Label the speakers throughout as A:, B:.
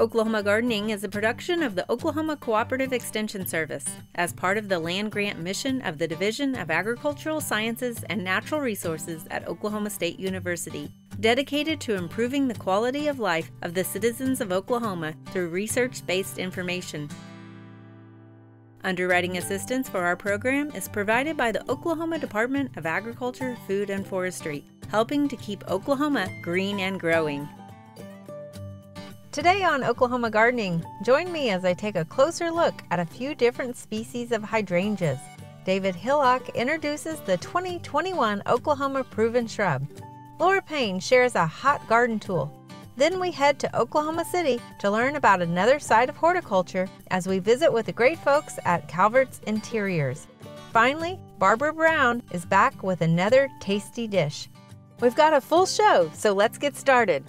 A: Oklahoma Gardening is a production of the Oklahoma Cooperative Extension Service as part of the land grant mission of the Division of Agricultural Sciences and Natural Resources at Oklahoma State University, dedicated to improving the quality of life of the citizens of Oklahoma through research based information. Underwriting assistance for our program is provided by the Oklahoma Department of Agriculture, Food, and Forestry, helping to keep Oklahoma green and growing. Today on Oklahoma Gardening, join me as I take a closer look at a few different species of hydrangeas. David Hillock introduces the 2021 Oklahoma Proven Shrub. Laura Payne shares a hot garden tool. Then we head to Oklahoma City to learn about another side of horticulture as we visit with the great folks at Calvert's Interiors. Finally, Barbara Brown is back with another tasty dish. We've got a full show, so let's get started.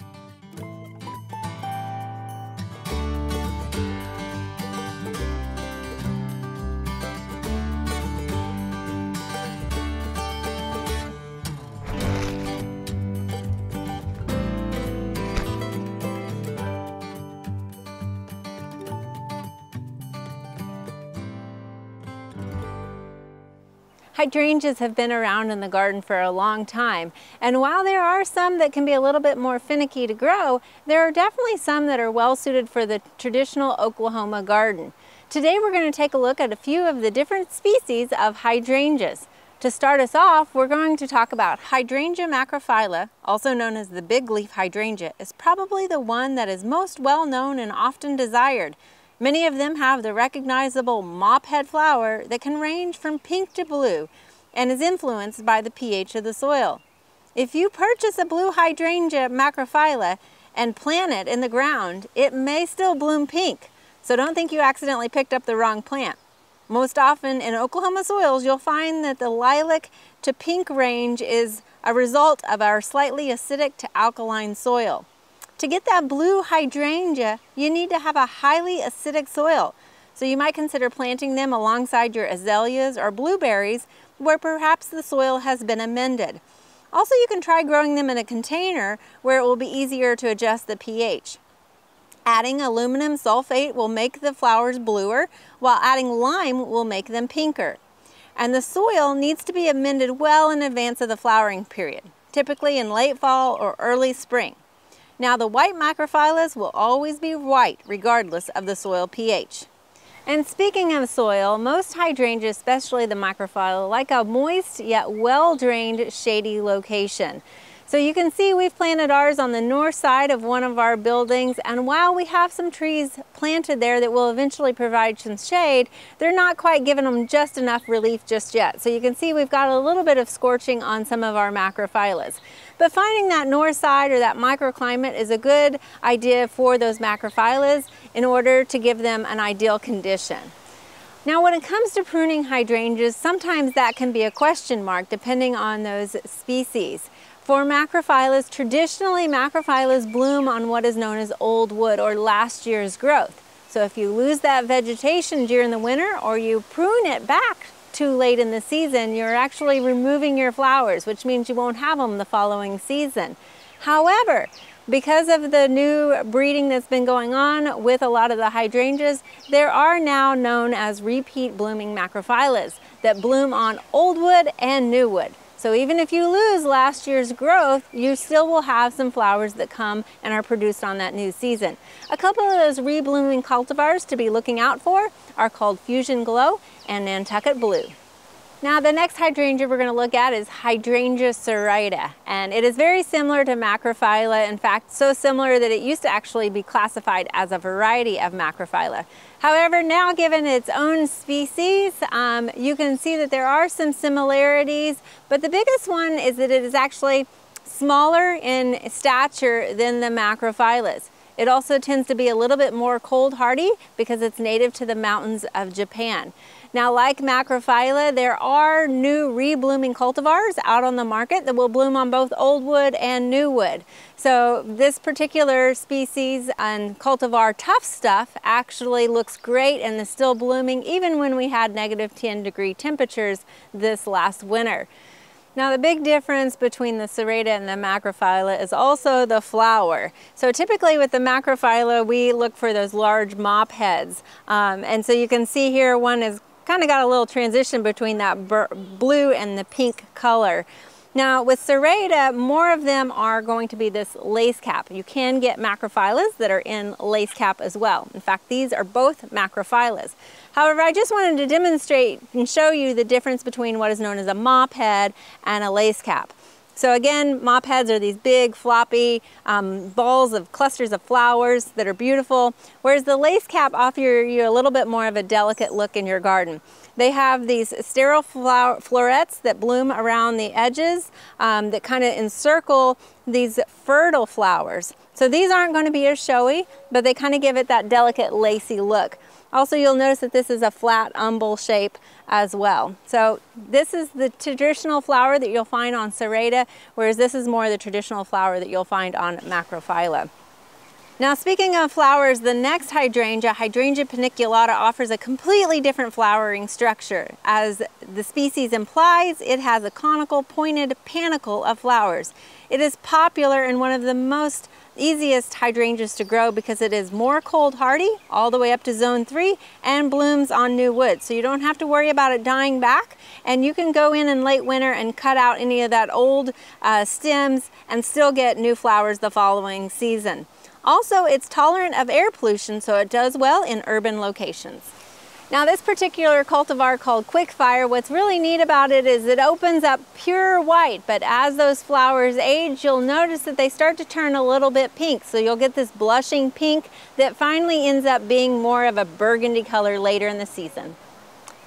A: Hydrangeas have been around in the garden for a long time, and while there are some that can be a little bit more finicky to grow, there are definitely some that are well suited for the traditional Oklahoma garden. Today we're going to take a look at a few of the different species of hydrangeas. To start us off, we're going to talk about Hydrangea macrophylla, also known as the big leaf hydrangea, is probably the one that is most well known and often desired. Many of them have the recognizable mop head flower that can range from pink to blue and is influenced by the pH of the soil. If you purchase a blue hydrangea macrophylla and plant it in the ground, it may still bloom pink. So don't think you accidentally picked up the wrong plant. Most often in Oklahoma soils, you'll find that the lilac to pink range is a result of our slightly acidic to alkaline soil. To get that blue hydrangea, you need to have a highly acidic soil. So you might consider planting them alongside your azaleas or blueberries where perhaps the soil has been amended. Also, you can try growing them in a container where it will be easier to adjust the pH. Adding aluminum sulfate will make the flowers bluer, while adding lime will make them pinker. And the soil needs to be amended well in advance of the flowering period, typically in late fall or early spring. Now the white macrophyllas will always be white regardless of the soil pH. And speaking of soil, most hydrangeas, especially the macrophylla, like a moist yet well-drained shady location. So you can see we've planted ours on the north side of one of our buildings and while we have some trees planted there that will eventually provide some shade, they're not quite giving them just enough relief just yet. So you can see we've got a little bit of scorching on some of our macrophyllas. But finding that north side or that microclimate is a good idea for those macrophyllas in order to give them an ideal condition. Now when it comes to pruning hydrangeas, sometimes that can be a question mark depending on those species. For macrophyllas, traditionally macrophyllas bloom on what is known as old wood or last year's growth. So if you lose that vegetation during the winter or you prune it back too late in the season, you're actually removing your flowers, which means you won't have them the following season. However, because of the new breeding that's been going on with a lot of the hydrangeas, there are now known as repeat blooming macrophyllas that bloom on old wood and new wood. So even if you lose last year's growth, you still will have some flowers that come and are produced on that new season. A couple of those reblooming cultivars to be looking out for are called Fusion Glow and Nantucket Blue. Now the next hydrangea we're going to look at is Hydrangea serrata and it is very similar to Macrophylla, in fact so similar that it used to actually be classified as a variety of Macrophylla. However, now given its own species, um, you can see that there are some similarities, but the biggest one is that it is actually smaller in stature than the Macrophyllas. It also tends to be a little bit more cold hardy because it's native to the mountains of Japan. Now, like Macrophylla, there are new reblooming cultivars out on the market that will bloom on both old wood and new wood. So this particular species and cultivar Tuff Stuff actually looks great and is still blooming even when we had negative 10 degree temperatures this last winter. Now the big difference between the serrata and the macrophylla is also the flower. So typically with the macrophylla we look for those large mop heads. Um, and so you can see here one is kind of got a little transition between that blue and the pink color. Now with serrata, more of them are going to be this lace cap. You can get macrophyllas that are in lace cap as well. In fact, these are both macrophyllas. However, I just wanted to demonstrate and show you the difference between what is known as a mop head and a lace cap. So again, mop heads are these big, floppy um, balls of clusters of flowers that are beautiful, whereas the lace cap offer you a little bit more of a delicate look in your garden. They have these sterile flower, florets that bloom around the edges um, that kind of encircle these fertile flowers. So these aren't going to be as showy, but they kind of give it that delicate lacy look. Also, you'll notice that this is a flat umbel shape as well. So this is the traditional flower that you'll find on serrata, whereas this is more the traditional flower that you'll find on macrophylla. Now speaking of flowers, the next hydrangea, Hydrangea paniculata, offers a completely different flowering structure. As the species implies, it has a conical pointed panicle of flowers. It is popular and one of the most easiest hydrangeas to grow because it is more cold hardy all the way up to zone three and blooms on new wood. So you don't have to worry about it dying back and you can go in in late winter and cut out any of that old uh, stems and still get new flowers the following season. Also, it's tolerant of air pollution, so it does well in urban locations. Now this particular cultivar called Quickfire, what's really neat about it is it opens up pure white, but as those flowers age, you'll notice that they start to turn a little bit pink. So you'll get this blushing pink that finally ends up being more of a burgundy color later in the season.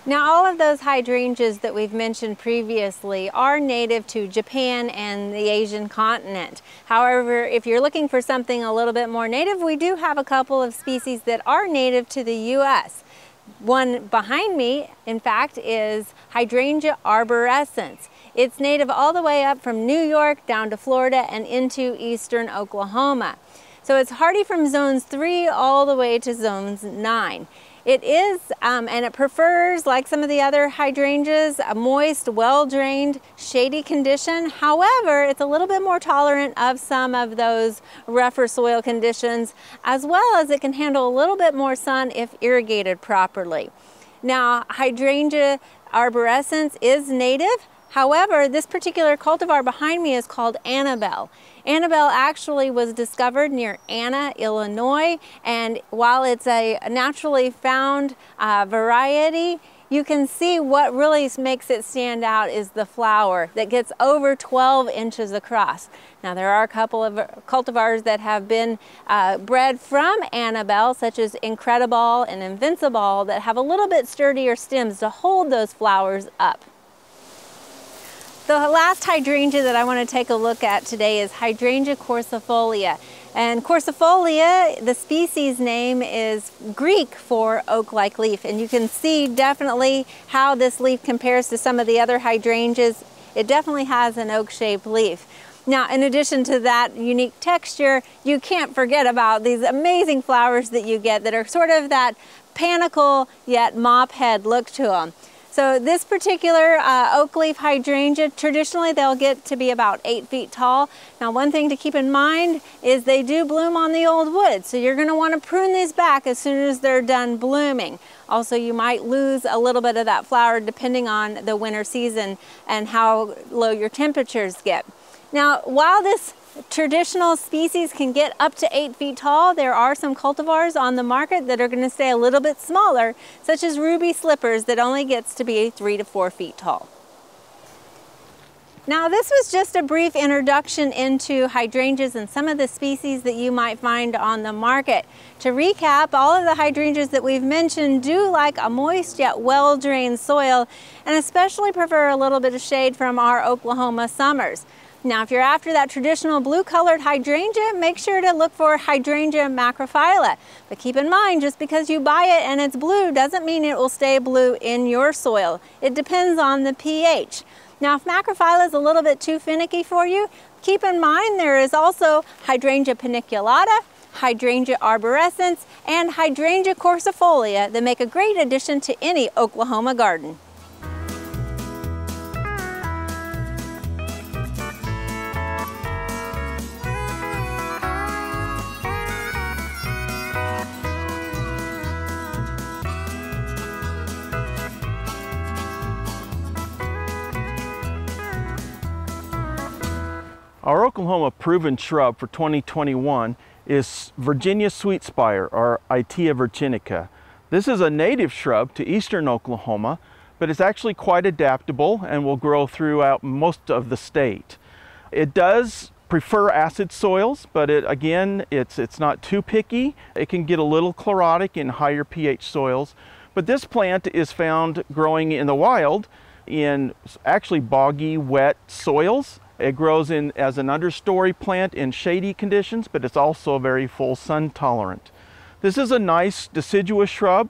A: Now all of those hydrangeas that we've mentioned previously are native to Japan and the Asian continent. However, if you're looking for something a little bit more native, we do have a couple of species that are native to the U.S. One behind me, in fact, is Hydrangea arborescens. It's native all the way up from New York down to Florida and into eastern Oklahoma. So it's hardy from zones 3 all the way to zones 9. It is, um, and it prefers, like some of the other hydrangeas, a moist, well-drained, shady condition. However, it's a little bit more tolerant of some of those rougher soil conditions, as well as it can handle a little bit more sun if irrigated properly. Now, hydrangea arborescens is native, However, this particular cultivar behind me is called Annabelle. Annabelle actually was discovered near Anna, Illinois, and while it's a naturally found uh, variety, you can see what really makes it stand out is the flower that gets over 12 inches across. Now there are a couple of cultivars that have been uh, bred from Annabelle, such as Incrediball and Invincibelle, that have a little bit sturdier stems to hold those flowers up. The last hydrangea that I want to take a look at today is Hydrangea quercifolia. And quercifolia, the species name is Greek for oak-like leaf. And you can see definitely how this leaf compares to some of the other hydrangeas. It definitely has an oak-shaped leaf. Now, in addition to that unique texture, you can't forget about these amazing flowers that you get that are sort of that panicle yet mop head look to them. So this particular uh, oak leaf hydrangea, traditionally they'll get to be about eight feet tall. Now one thing to keep in mind is they do bloom on the old wood. So you're gonna wanna prune these back as soon as they're done blooming. Also, you might lose a little bit of that flower depending on the winter season and how low your temperatures get. Now, while this Traditional species can get up to eight feet tall. There are some cultivars on the market that are gonna stay a little bit smaller, such as ruby slippers that only gets to be three to four feet tall. Now this was just a brief introduction into hydrangeas and some of the species that you might find on the market. To recap, all of the hydrangeas that we've mentioned do like a moist yet well-drained soil and especially prefer a little bit of shade from our Oklahoma summers. Now, if you're after that traditional blue colored hydrangea, make sure to look for hydrangea macrophylla. But keep in mind, just because you buy it and it's blue doesn't mean it will stay blue in your soil. It depends on the pH. Now, if macrophylla is a little bit too finicky for you, keep in mind there is also hydrangea paniculata, hydrangea arborescens, and hydrangea quercifolia that make a great addition to any Oklahoma garden.
B: Our Oklahoma proven shrub for 2021 is Virginia sweetspire or Itea virginica. This is a native shrub to eastern Oklahoma, but it's actually quite adaptable and will grow throughout most of the state. It does prefer acid soils, but it, again, it's, it's not too picky. It can get a little chlorotic in higher pH soils, but this plant is found growing in the wild in actually boggy, wet soils it grows in as an understory plant in shady conditions, but it's also very full sun tolerant. This is a nice deciduous shrub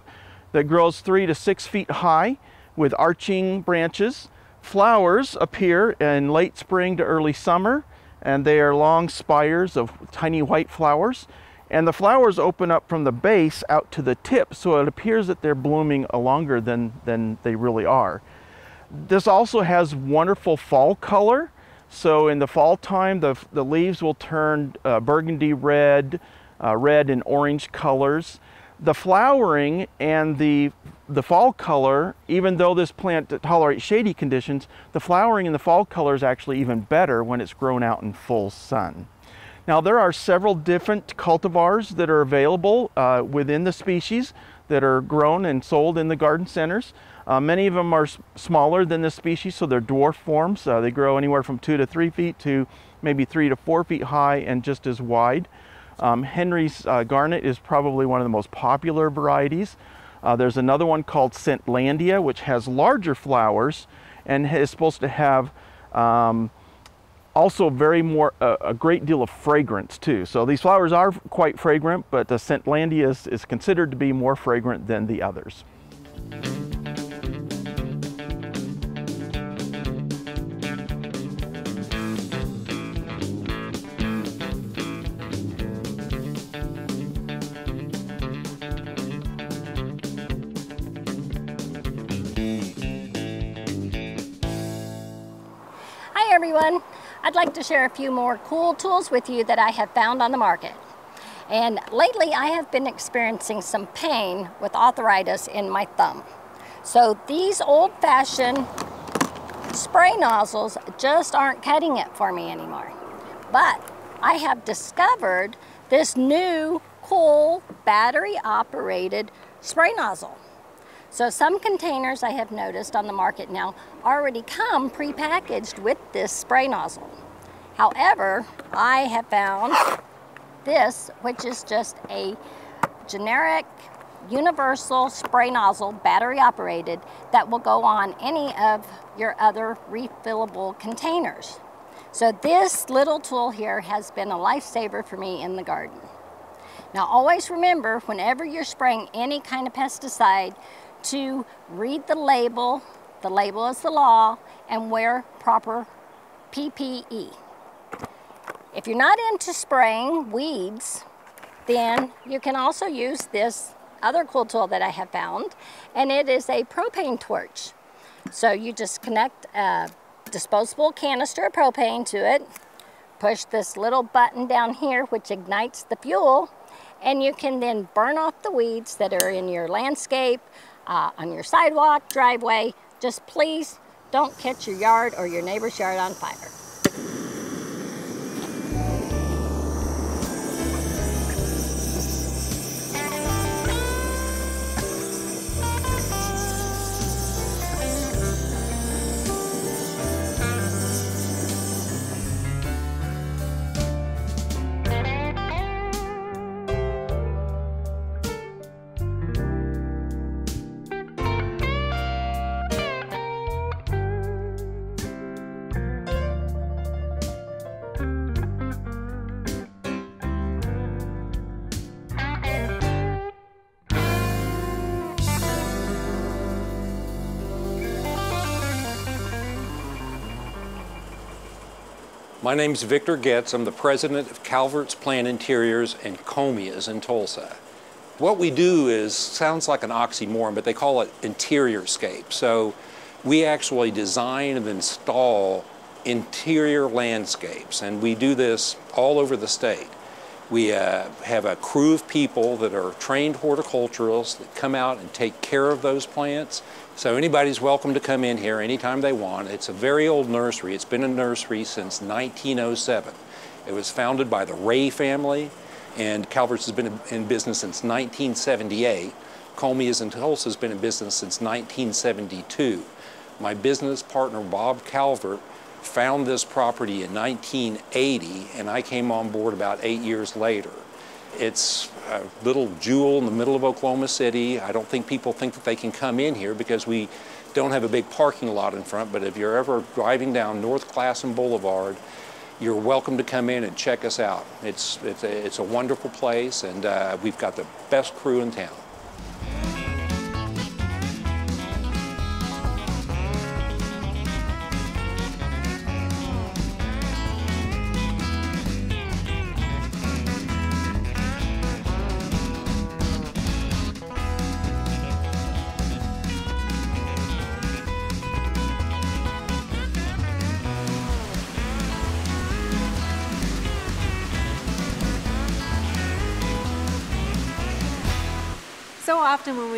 B: that grows three to six feet high with arching branches. Flowers appear in late spring to early summer, and they are long spires of tiny white flowers. And the flowers open up from the base out to the tip, so it appears that they're blooming longer than, than they really are. This also has wonderful fall color. So in the fall time, the, the leaves will turn uh, burgundy red, uh, red and orange colors. The flowering and the, the fall color, even though this plant tolerates shady conditions, the flowering in the fall color is actually even better when it's grown out in full sun. Now there are several different cultivars that are available uh, within the species that are grown and sold in the garden centers. Uh, many of them are smaller than this species, so they're dwarf forms. Uh, they grow anywhere from two to three feet to maybe three to four feet high and just as wide. Um, Henry's uh, Garnet is probably one of the most popular varieties. Uh, there's another one called Scentlandia, which has larger flowers and is supposed to have um, also very more a great deal of fragrance too. So these flowers are quite fragrant, but the Scentlandia is, is considered to be more fragrant than the others.
C: Like to share a few more cool tools with you that I have found on the market. And lately I have been experiencing some pain with arthritis in my thumb. So these old-fashioned spray nozzles just aren't cutting it for me anymore. But I have discovered this new cool battery operated spray nozzle. So some containers I have noticed on the market now already come pre-packaged with this spray nozzle. However, I have found this, which is just a generic universal spray nozzle, battery operated, that will go on any of your other refillable containers. So this little tool here has been a lifesaver for me in the garden. Now always remember, whenever you're spraying any kind of pesticide, to read the label, the label is the law, and wear proper PPE. If you're not into spraying weeds, then you can also use this other cool tool that I have found, and it is a propane torch. So you just connect a disposable canister of propane to it, push this little button down here which ignites the fuel, and you can then burn off the weeds that are in your landscape, uh, on your sidewalk, driveway. Just please don't catch your yard or your neighbor's yard on fire.
D: My name is Victor Goetz. I'm the president of Calvert's Plant Interiors and Cohlmia's in Tulsa. What we do is, sounds like an oxymoron, but they call it interior scape. So we actually design and install interior landscapes, and we do this all over the state. We uh, have a crew of people that are trained horticulturalists that come out and take care of those plants. So anybody's welcome to come in here anytime they want. It's a very old nursery. It's been a nursery since 1907. It was founded by the Ray family, and Calvert's has been in business since 1978. Cohlmia's in Tulsa has been in business since 1972. My business partner, Bob Calvert, found this property in 1980, and I came on board about eight years later. It's a little jewel in the middle of Oklahoma City. I don't think people think that they can come in here because we don't have a big parking lot in front, but if you're ever driving down North Classen Boulevard, you're welcome to come in and check us out. It's, it's, a, it's a wonderful place, and uh, we've got the best crew in town.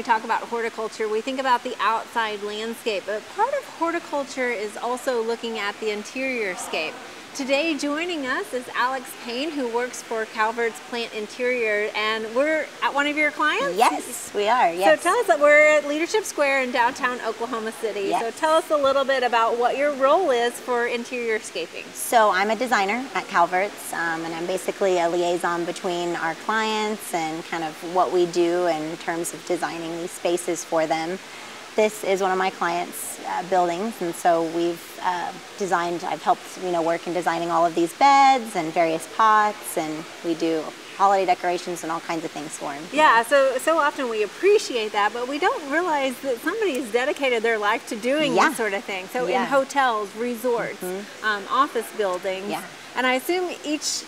A: Talk about horticulture, we think about the outside landscape, but part of horticulture is also looking at the interior scape. Today joining us is Aleks Payne who works for Calvert's Plant Interior and we're at one of your clients?
E: Yes, we are, yes.
A: So tell us that we're at Leadership Square in downtown Oklahoma City.
E: Yes.
A: So tell us a little bit about what your role is for interior scaping.
E: So I'm a designer at Calvert's um, and I'm basically a liaison between our clients and kind of what we do in terms of designing these spaces for them. This is one of my clients' uh, buildings, and so we've uh, designed. I've helped, you know, work in designing all of these beds and various pots, and we do holiday decorations and all kinds of things for him.
A: Yeah, so so often we appreciate that, but we don't realize that somebody has dedicated their life to doing
E: Yeah.
A: this sort of thing. So in hotels, resorts, um, office buildings,
E: Yeah.
A: and I assume each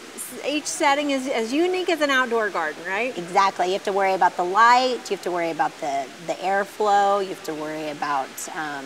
A: each setting is as unique as an outdoor garden, right?
E: Exactly. You have to worry about the light. You have to worry about the the airflow. You have to worry about um,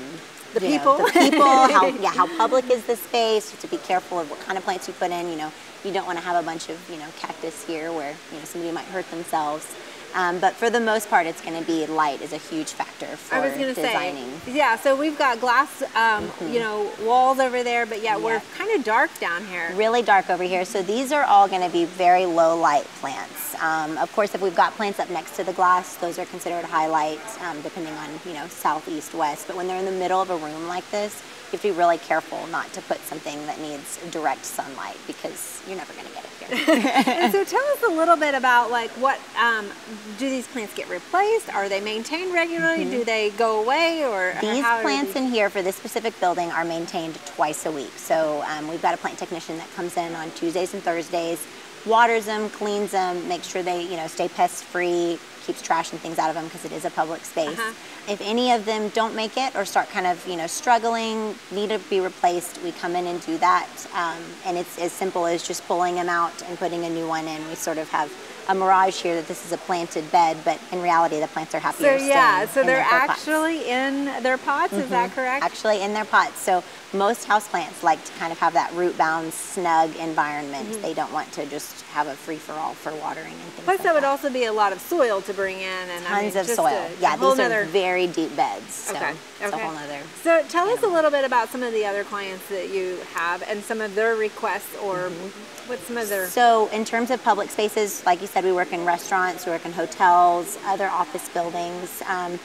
A: The
E: you know,
A: people.
E: the people. How yeah, how public is the space? You have to be careful of what kind of plants you put in. You know, you don't want to have a bunch of you know cactus here where you know somebody might hurt themselves. Um, but for the most part, it's going to be light is a huge factor for
A: I was to
E: designing.
A: say, yeah. So we've got glass, um, you know, walls over there, but yeah, we're kind of dark down here.
E: really dark over here. So these are all going to be very low light plants. Um, of course, if we've got plants up next to the glass, those are considered highlight, um, depending on you know south, east, west. But when they're in the middle of a room like this, you have to be really careful not to put something that needs direct sunlight because you're never going to get it.
A: and so tell us a little bit about like what um, do these plants get replaced? Are they maintained regularly? Do they go away or.
E: These
A: how
E: plants in here for this specific building are maintained twice a week. So um, we've got a plant technician that comes in on Tuesdays and Thursdays, waters them, cleans them, makes sure they you know stay pest free, keeps trash and things out of them because it is a public space.
A: Uh-huh.
E: If any of them don't make it or start kind of you know struggling, need to be replaced, we come in and do that. Um, and it's as simple as just pulling them out and putting a new one in. We sort of have a mirage here that this is a planted bed, but in reality the plants are
A: So
E: happier
A: yeah, so they're
E: their pots.
A: actually in their pots. Is that correct?
E: Actually, in their pots. So most houseplants like to kind of have that root-bound, snug environment.
A: Mm-hmm.
E: They don't want to just have a free-for-all for watering and things
A: Plus,
E: like
A: that would also be a lot of soil to bring in, and I
E: Tons
A: mean,
E: of
A: just
E: soil.
A: A,
E: yeah,
A: a
E: these
A: nother-
E: are very deep beds. So
A: Okay. okay.
E: a whole nother.
A: So tell us a little bit about some of the other clients that you have and some of their requests, or
E: Mm-hmm.
A: What's some.
E: So in terms of public spaces, like you said, we work in restaurants, we work in hotels, other office buildings. Um,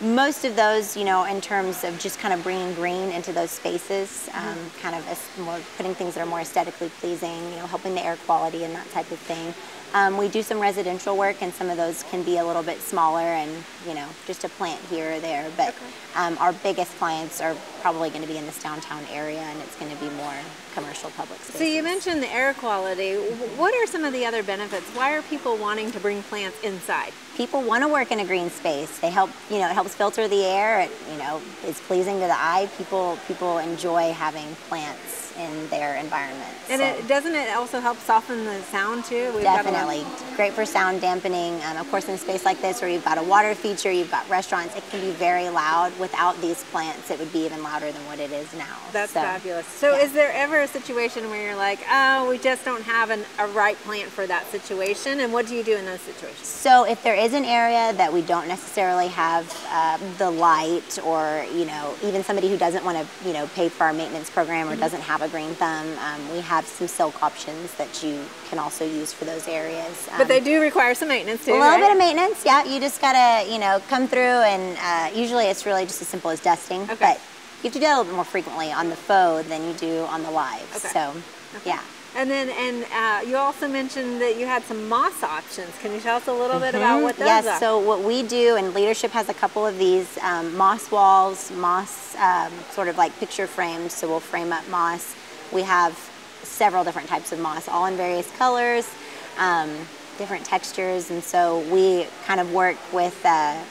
E: most of those, you know, in terms of just kind of bringing green into those spaces, um, kind of more putting things that are more aesthetically pleasing, you know, helping the air quality and that type of thing. Um, we do some residential work, and some of those can be a little bit smaller, and you know, just a plant here or there. But um, our biggest clients are probably going to be in this downtown area, and it's going to be more commercial public spaces.
A: So you mentioned the air quality. What are some of the other benefits? Why are people wanting to bring plants inside?
E: People want to work in a green space. They help, you know, it helps filter the air. It, you know, is pleasing to the eye. People, people enjoy having plants in their environment.
A: And
E: So,
A: it doesn't it also help soften the sound too? We've got
E: definitely great for sound dampening. Um, of course, in a space like this where you've got a water feature, you've got restaurants, it can be very loud. Without these plants, it would be even louder than what it is now.
A: That's
E: So,
A: fabulous. So,
E: yeah.
A: is there ever a situation where you're like, oh, we just don't have an, a right plant for that situation? And what do you do in those situations?
E: So if there is an area that we don't necessarily have uh, the light, or you know, even somebody who doesn't want to, you know, pay for our maintenance program or doesn't have a green thumb, um, we have some silk options that you can also use for those areas.
A: But they
E: Um,
A: do require some maintenance too.
E: a little
A: right?
E: bit of maintenance, yeah. You just gotta, you know, come through, and uh, usually it's really just as simple as dusting.
A: Okay.
E: But you have to do that a little bit more frequently on the faux than you do on the live.
A: Okay.
E: So, yeah.
A: And then, and uh, you also mentioned that you had some moss options. Can you tell us a little bit about what those
E: yes,
A: are?
E: so what we do, and leadership has a couple of these um, moss walls, moss um, sort of like picture frames. So we'll frame up moss. We have several different types of moss, all in various colors, um, different textures, and so we kind of work with uh,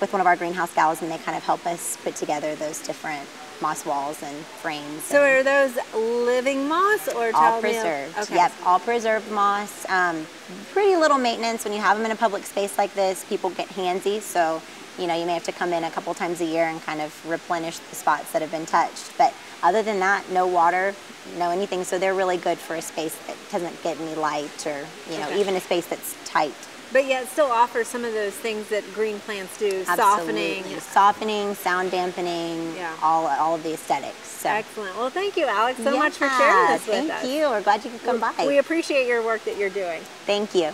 E: with one of our greenhouse gals, and they kind of help us put together those different moss walls and frames.
A: So
E: and-
A: are those living moss or
E: all preserved.
A: Okay.
E: Yep, all preserved moss. Um, pretty little maintenance when you have them in a public space like this. People get handsy, so you know you may have to come in a couple times a year and kind of replenish the spots that have been touched. But other than that, no water, no anything. So they're really good for a space that doesn't get any light, or you know
A: Okay.
E: even a space that's tight.
A: But yet still offers some of those things that green plants do, softening.
E: Absolutely. softening, sound dampening,
A: Yeah.
E: all all of the aesthetics. So.
A: Excellent. Well, thank you, Aleks, so much for sharing
E: Yeah,
A: this with
E: thank
A: us.
E: you. We're glad you could come by.
A: We appreciate your work that you're doing.
E: Thank you.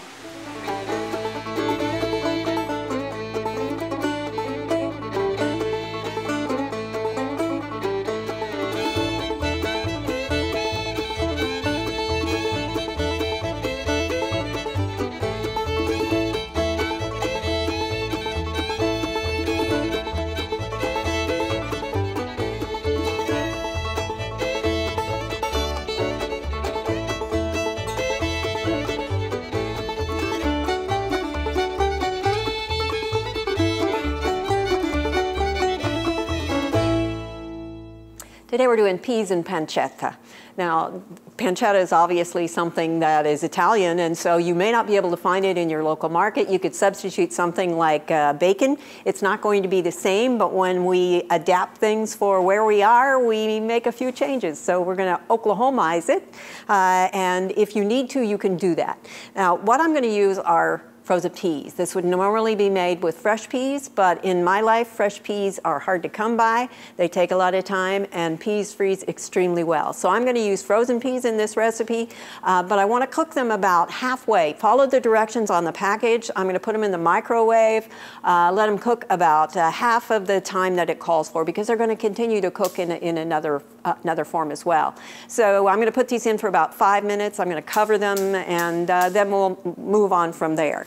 F: Today we're doing peas and pancetta. Now, pancetta is obviously something that is Italian, and so you may not be able to find it in your local market. You could substitute something like uh, bacon. It's not going to be the same, but when we adapt things for where we are, we make a few changes. So we're going to Oklahomize it, uh, and if you need to, you can do that. Now, what I'm going to use are frozen peas. This would normally be made with fresh peas, but in my life, fresh peas are hard to come by. They take a lot of time, and peas freeze extremely well. So I'm going to use frozen peas in this recipe, uh, but I want to cook them about halfway. Follow the directions on the package. I'm going to put them in the microwave, uh, let them cook about uh, half of the time that it calls for, because they're going to continue to cook in, in another, uh, another form as well. So I'm going to put these in for about five minutes. I'm going to cover them, and uh, then we'll move on from there.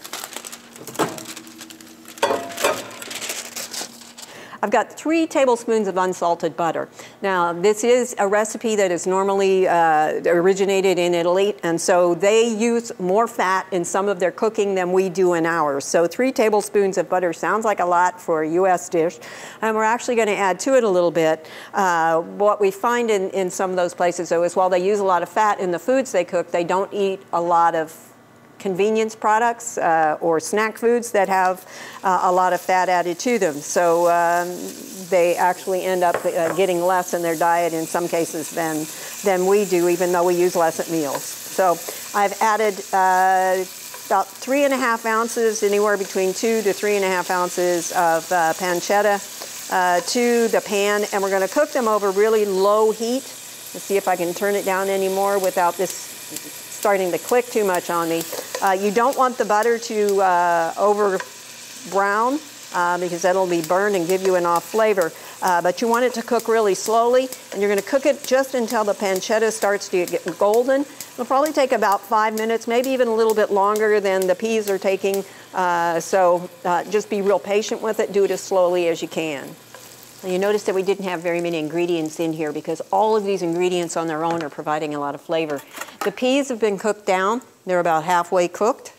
F: I've got three tablespoons of unsalted butter. Now, this is a recipe that is normally uh, originated in Italy, and so they use more fat in some of their cooking than we do in ours. So, three tablespoons of butter sounds like a lot for a U.S. dish, and we're actually going to add to it a little bit. Uh, what we find in, in some of those places, though, is while they use a lot of fat in the foods they cook, they don't eat a lot of convenience products uh, or snack foods that have uh, a lot of fat added to them. So um, they actually end up uh, getting less in their diet in some cases than, than we do, even though we use less at meals. So I've added uh, about three and a half ounces, anywhere between two to three and a half ounces of uh, pancetta uh, to the pan, and we're going to cook them over really low heat. Let's see if I can turn it down anymore without this starting to click too much on me. Uh, you don't want the butter to uh, over brown uh, because that'll be burned and give you an off flavor. Uh, but you want it to cook really slowly, and you're going to cook it just until the pancetta starts to get golden. It'll probably take about five minutes, maybe even a little bit longer than the peas are taking. Uh, so uh, just be real patient with it. Do it as slowly as you can. You notice that we didn't have very many ingredients in here because all of these ingredients on their own are providing a lot of flavor. The peas have been cooked down. They're about halfway cooked.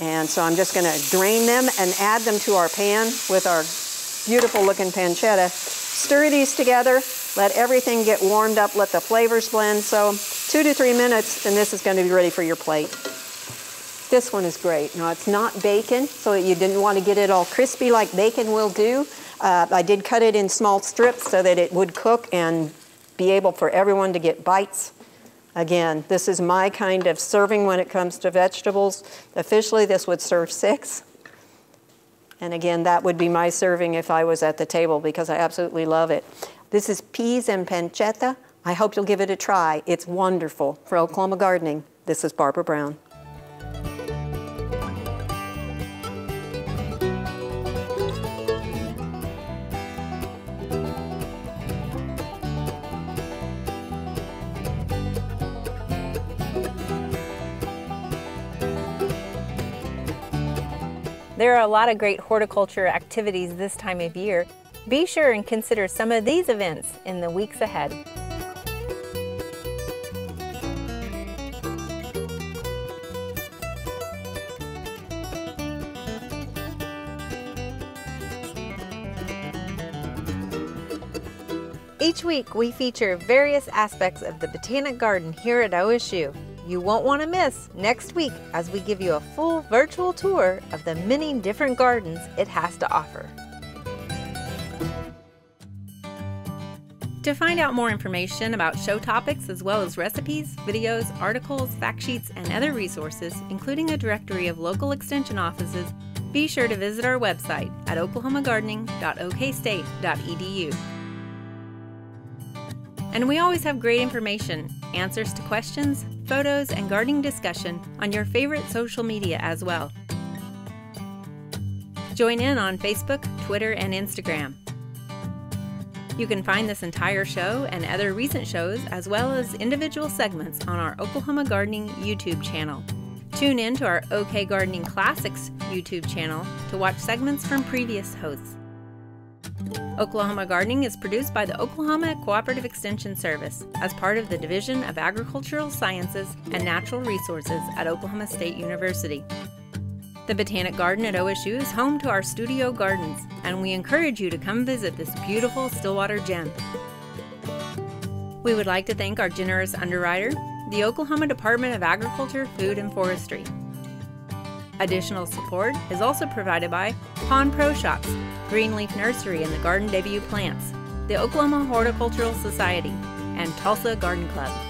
F: And so I'm just going to drain them and add them to our pan with our beautiful looking pancetta. Stir these together, let everything get warmed up, let the flavors blend. So two to three minutes and this is going to be ready for your plate. This one is great. Now it's not bacon, so you didn't want to get it all crispy like bacon will do. Uh, I did cut it in small strips so that it would cook and be able for everyone to get bites. Again, this is my kind of serving when it comes to vegetables. Officially, this would serve six. And again, that would be my serving if I was at the table because I absolutely love it. This is peas and pancetta. I hope you'll give it a try. It's wonderful. For Oklahoma Gardening, this is Barbara Brown.
A: There are a lot of great horticulture activities this time of year. Be sure and consider some of these events in the weeks ahead. Each week we feature various aspects of the Botanic Garden here at OSU you won't want to miss next week as we give you a full virtual tour of the many different gardens it has to offer. To find out more information about show topics as well as recipes, videos, articles, fact sheets, and other resources, including a directory of local extension offices, be sure to visit our website at oklahomagardening.okstate.edu. And we always have great information, answers to questions, photos, and gardening discussion on your favorite social media as well. Join in on Facebook, Twitter, and Instagram. You can find this entire show and other recent shows, as well as individual segments, on our Oklahoma Gardening YouTube channel. Tune in to our OK Gardening Classics YouTube channel to watch segments from previous hosts. Oklahoma Gardening is produced by the Oklahoma Cooperative Extension Service as part of the Division of Agricultural Sciences and Natural Resources at Oklahoma State University. The Botanic Garden at OSU is home to our studio gardens, and we encourage you to come visit this beautiful Stillwater gem. We would like to thank our generous underwriter, the Oklahoma Department of Agriculture, Food, and Forestry. Additional support is also provided by Pond Pro Shops, Greenleaf Nursery and the Garden Debut Plants, the Oklahoma Horticultural Society, and Tulsa Garden Club.